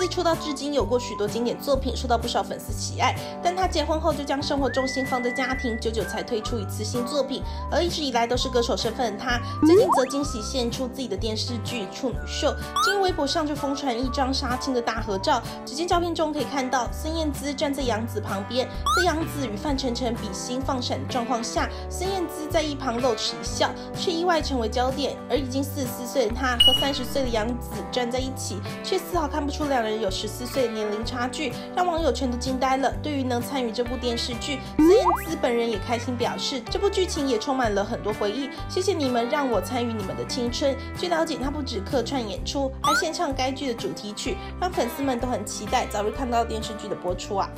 自出道至今有过许多经典作品，受到不少粉丝喜爱。但她结婚后就将生活重心放在家庭，久久才推出一次新作品。而一直以来都是歌手身份的她，最近则惊喜献出自己的电视剧《处女秀》。今日微博上就疯传一张杀青的大合照，只见照片中可以看到孙燕姿站在杨紫旁边，在杨紫与范丞丞比心放闪的状况下，孙燕姿在一旁露齿一笑，却意外成为焦点。而已经四十四岁的她和三十岁的杨紫站在一起，却丝毫看不出两人有十四岁年龄差距，让网友全都惊呆了。对于能参与这部电视剧，孙燕姿本人也开心表示，这部剧情也充满了很多回忆。谢谢你们让我参与你们的青春。据了解，他不止客串演出，还献唱该剧的主题曲，让粉丝们都很期待早日看到电视剧的播出啊。